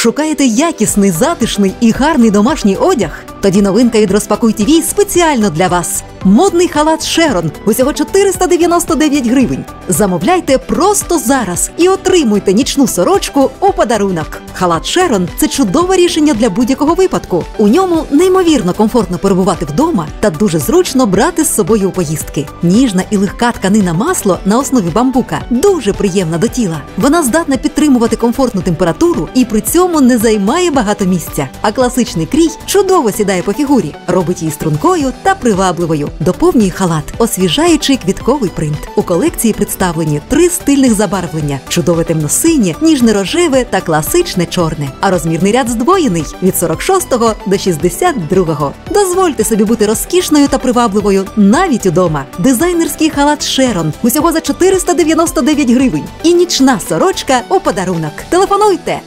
Шукаєте якісний, затишний і гарний домашній одяг? Тоді новинка від Розпакуй ТВ спеціально для вас. Модний халат Шерон усього 499 гривень. Замовляйте просто зараз і отримуйте нічну сорочку у подарунок. Халат Шерон це чудове рішення для будь-якого випадку. У ньому неймовірно комфортно перебувати вдома та дуже зручно брати з собою у поїздки. Ніжна і легка тканина масло на основі бамбука дуже приємна до тіла. Вона здатна підтримувати комфортну температуру і при цьому не займає багато місця. А класичний крій чудово сідає по фігурі, робить її стрункою та привабливою. Доповнює халат, освіжаючий квітковий принт. У колекції представлені три стильних забарвлення: чудове темно-синє, ніжне рожеве та класичне чорне. А розмірний ряд здвоєний від 46 до 62. Дозвольте собі бути розкішною та привабливою навіть удома. Дизайнерський халат Шерон усього за 499 гривень. І нічна сорочка у подарунок. Телефонуйте